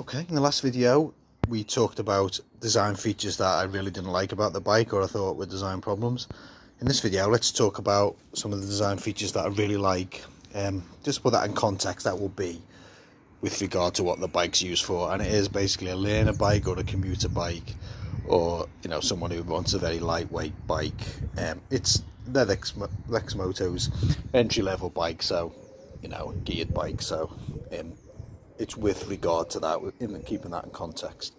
Okay, in the last video we talked about design features that I really didn't like about the bike or I thought were design problems. In this video let's talk about some of the design features that I really like. Um, just put that in context, that will be with regard to what the bike's used for and it is basically a learner bike or a commuter bike or you know someone who wants a very lightweight bike. Um, it's the Lex, Lexmoto's entry level bike so you know geared bike so um, it's with regard to that, in keeping that in context.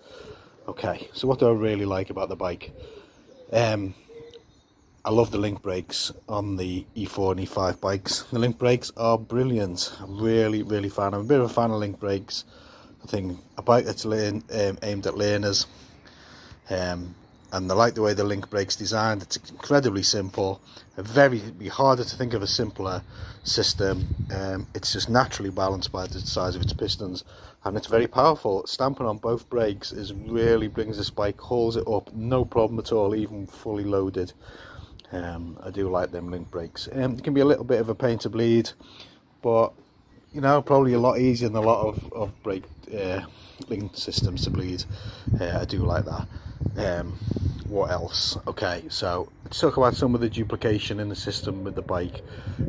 Okay, so what do I really like about the bike? Um, I love the link brakes on the E4 and E5 bikes. The link brakes are brilliant. I'm really, really fan. I'm a bit of a fan of link brakes. I think a bike that's um, aimed at learners um, and I like the way the link brake's designed. It's incredibly simple. Very be harder to think of a simpler system. Um, it's just naturally balanced by the size of its pistons, and it's very powerful. Stamping on both brakes is really brings this bike, hauls it up, no problem at all, even fully loaded. Um, I do like them link brakes. Um, it can be a little bit of a pain to bleed, but you know probably a lot easier than a lot of of brake uh, link systems to bleed. Uh, I do like that. Um, what else? Okay, so let's talk about some of the duplication in the system with the bike,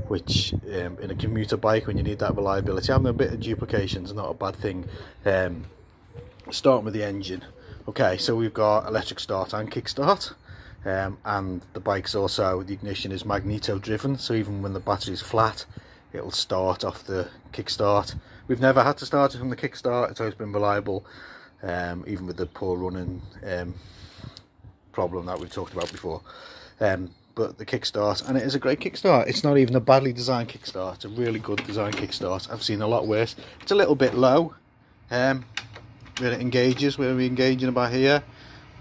which um, in a commuter bike, when you need that reliability, having a bit of duplication is not a bad thing. Um, starting with the engine. Okay, so we've got electric start and kick start. Um, and the bike's also, the ignition is magneto driven, so even when the battery is flat, it'll start off the kickstart. We've never had to start it from the kickstart, it's always been reliable, um, even with the poor running um, problem that we've talked about before. Um, but the kickstart, and it is a great kickstart. It's not even a badly designed kickstart. It's a really good design kickstart. I've seen a lot worse. It's a little bit low um, it engages, where we engaging about here.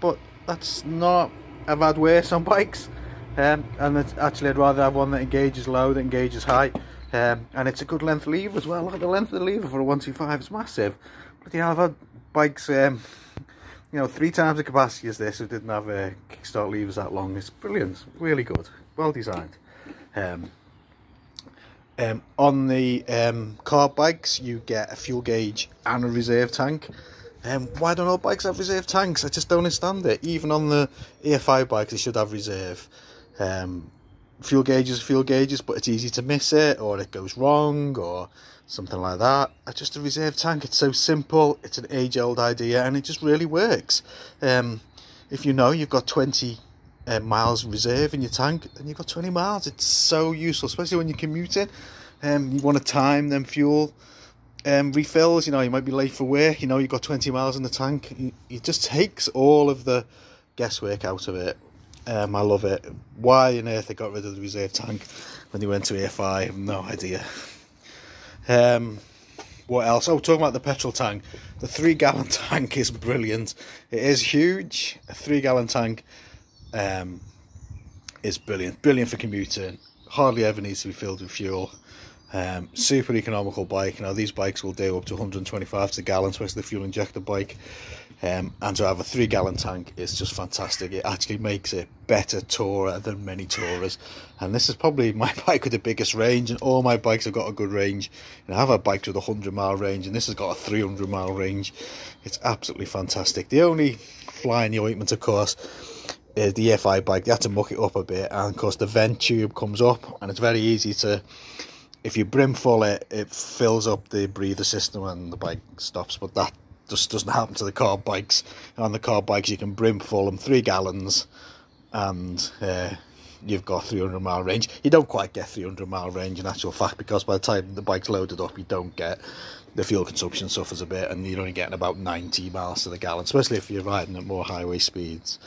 But that's not, I've had worse on bikes. Um, and actually I'd rather have one that engages low than engages high. Um, and it's a good length lever as well. Look at the length of the lever for a 125, it's massive. But yeah, I've had bikes um, you know, three times the capacity as this, it didn't have a uh, kickstart levers that long. It's brilliant, really good, well designed. Um, um, on the um, carb bikes, you get a fuel gauge and a reserve tank. Um, why don't all bikes have reserve tanks? I just don't understand it. Even on the EFI bikes, they should have reserve. Um, fuel gauges, fuel gauges, but it's easy to miss it, or it goes wrong, or something like that. Just a reserve tank. It's so simple. It's an age-old idea, and it just really works. Um, if you know you've got 20 uh, miles reserve in your tank, and you've got 20 miles. It's so useful, especially when you're commuting. Um, you want to time them fuel um, refills. You know, you might be late for work. You know, you've got 20 miles in the tank. It just takes all of the guesswork out of it. Um, I love it. Why on earth they got rid of the reserve tank when they went to EFI? I have no idea. Um, what else? Oh, talking about the petrol tank. The three gallon tank is brilliant. It is huge. A three gallon tank um, is brilliant. Brilliant for commuting. Hardly ever needs to be filled with fuel. Um, super economical bike. Now these bikes will do up to 125 to the gallon, especially the fuel injector bike. Um, and to have a three gallon tank is just fantastic. It actually makes it better tourer than many tourers. And this is probably my bike with the biggest range, and all my bikes have got a good range. And I have a bike with a 100 mile range, and this has got a 300 mile range. It's absolutely fantastic. The only fly in the ointment, of course, is the EFI bike. You have to muck it up a bit, and of course, the vent tube comes up, and it's very easy to if you brim full it, it fills up the breather system and the bike stops. But that just doesn't happen to the carb bikes. On the carb bikes, you can brim full them three gallons, and uh, you've got 300 mile range. You don't quite get 300 mile range in actual fact because by the time the bike's loaded up, you don't get the fuel consumption suffers a bit, and you're only getting about 90 miles to the gallon, especially if you're riding at more highway speeds.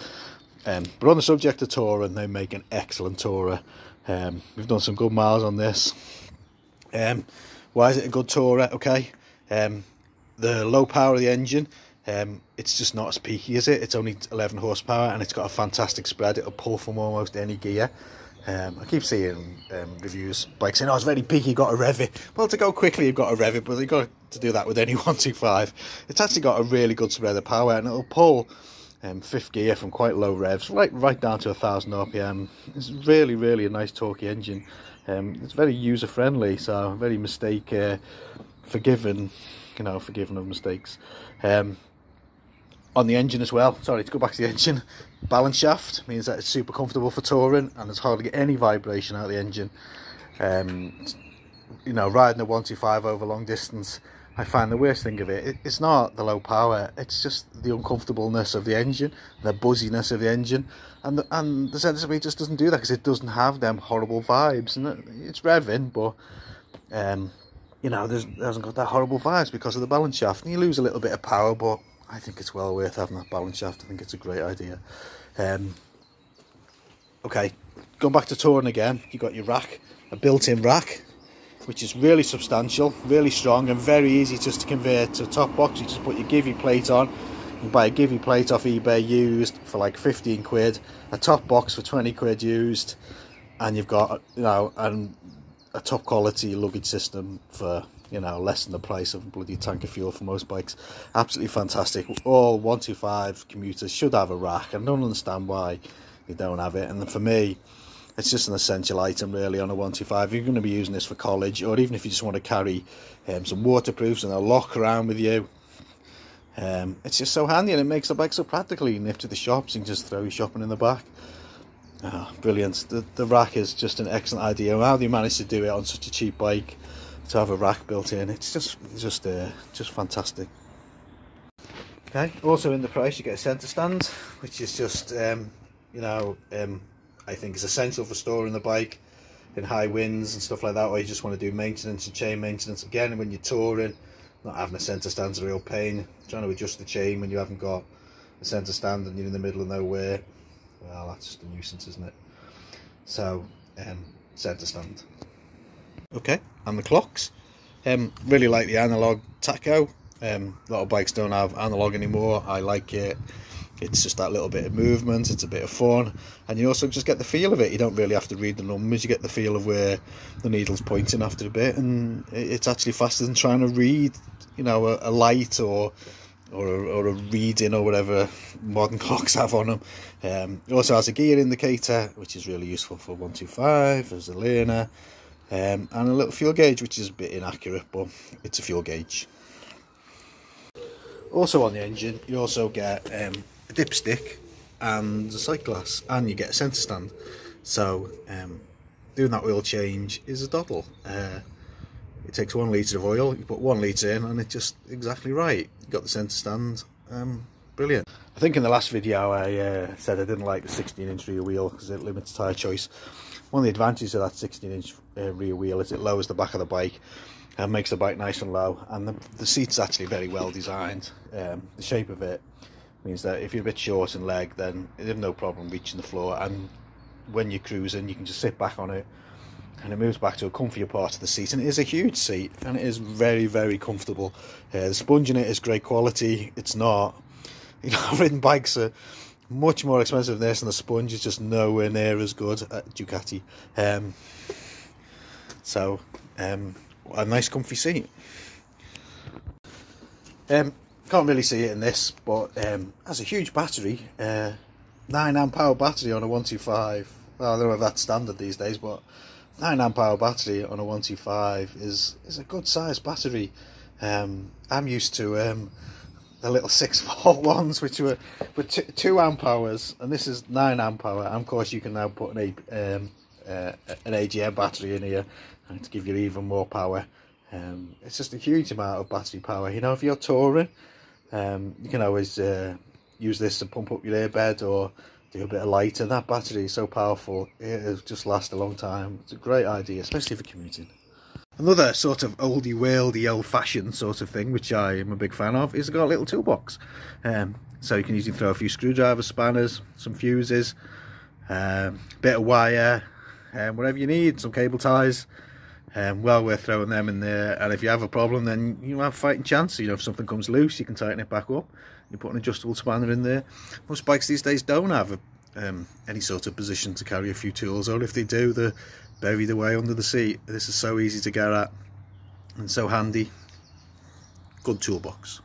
Um, but on the subject of touring, they make an excellent tourer. Um, we've done some good miles on this. Um, why is it a good tourer? Okay, um, the low power of the engine um, it's just not as peaky as it? It's only 11 horsepower and it's got a fantastic spread. It'll pull from almost any gear. Um, I keep seeing um, reviews like saying oh it's very peaky got to rev it well to go quickly you've got to rev it but you've got to do that with any 125 it's actually got a really good spread of power and it'll pull um, fifth gear from quite low revs right right down to a thousand rpm it's really really a nice torquey engine. Um, it's very user friendly so very mistake uh, forgiven you know, forgiving of mistakes. Um, on the engine as well, sorry to go back to the engine, balance shaft means that it's super comfortable for touring and there's hardly any vibration out of the engine. Um, you know, riding a 125 over long distance, I find the worst thing of it, it's not the low power, it's just the uncomfortableness of the engine, the buzziness of the engine, and the, and the centre just doesn't do that because it doesn't have them horrible vibes, and it's revving, but um, you know, there's, it hasn't got that horrible vibes because of the balance shaft, and you lose a little bit of power, but I think it's well worth having that balance shaft. I think it's a great idea. Um, okay, going back to touring again, you've got your rack, a built-in rack, which is really substantial, really strong, and very easy just to convert to a top box. You just put your Givi plate on. You buy a Givi plate off eBay used for like 15 quid, a top box for 20 quid used, and you've got you know and a top quality luggage system for you know less than the price of bloody tank of fuel for most bikes. Absolutely fantastic. All 125 commuters should have a rack i don't understand why they don't have it. And for me it's just an essential item really on a 125 you're going to be using this for college or even if you just want to carry um, some waterproofs and a lock around with you um, it's just so handy and it makes the bike so practical you nip to the shops and just throw your shopping in the back oh, brilliant the, the rack is just an excellent idea how they managed to do it on such a cheap bike to have a rack built in. It's just just uh, just fantastic. Okay, also in the price you get a centre stand, which is just um, you know um, I think is essential for storing the bike in high winds and stuff like that, or you just want to do maintenance and chain maintenance. Again, when you're touring, not having a centre stand's a real pain. Trying to adjust the chain when you haven't got a centre stand and you're in the middle of nowhere, well, that's just a nuisance, isn't it? So, um, centre stand. Okay, and the clocks. Um, really like the analog tacho Um, a lot of bikes don't have analog anymore. I like it. It's just that little bit of movement. It's a bit of fun, and you also just get the feel of it. You don't really have to read the numbers. You get the feel of where the needle's pointing after a bit, and it's actually faster than trying to read, you know, a, a light or or a, or a reading or whatever modern clocks have on them. Um, it also has a gear indicator, which is really useful for 125. as a learner um, and a little fuel gauge which is a bit inaccurate but it's a fuel gauge also on the engine you also get um, a dipstick and a sight glass and you get a centre stand so um, doing that oil change is a doddle uh, it takes one litre of oil you put one litre in and it's just exactly right. You got the centre stand um, brilliant. I think in the last video I uh, said I didn't like the 16 inch rear wheel because it limits tyre choice. One of the advantages of that 16 inch uh, rear wheel is it lowers the back of the bike and makes the bike nice and low and the, the seat's actually very well designed. Um, the shape of it means that if you're a bit short in leg then you have no problem reaching the floor and when you're cruising you can just sit back on it and it moves back to a comfier part of the seat and it is a huge seat and it is very very comfortable uh, the sponge in it is great quality it's not you know ridden bikes are much more expensive than this, and the sponge is just nowhere near as good at Ducati. Um, so, um, a nice comfy seat. Um, can't really see it in this, but um, has a huge battery, uh, 9 amp hour battery on a 125. Well, I don't know if that's standard these days, but 9 amp hour battery on a 125 is is a good size battery. Um, I'm used to um, the little six volt ones, which were with two amp hours, and this is nine amp hour. And of course, you can now put an um, uh, an AGM battery in here to give you even more power. Um, it's just a huge amount of battery power. You know, if you're touring, um, you can always uh, use this to pump up your airbed or do a bit of light. And that battery is so powerful, it'll just last a long time. It's a great idea, especially for commuting. Another sort of oldie worldy, old fashioned sort of thing, which I am a big fan of, is got a little toolbox. Um, so you can easily throw a few screwdrivers, spanners, some fuses, um, bit of wire, um, whatever you need, some cable ties. Um, well worth throwing them in there. And if you have a problem, then you have a fighting chance. You know, if something comes loose, you can tighten it back up. You put an adjustable spanner in there. Most bikes these days don't have a, um, any sort of position to carry a few tools, or if they do, they're buried away under the seat. This is so easy to get at and so handy. Good toolbox.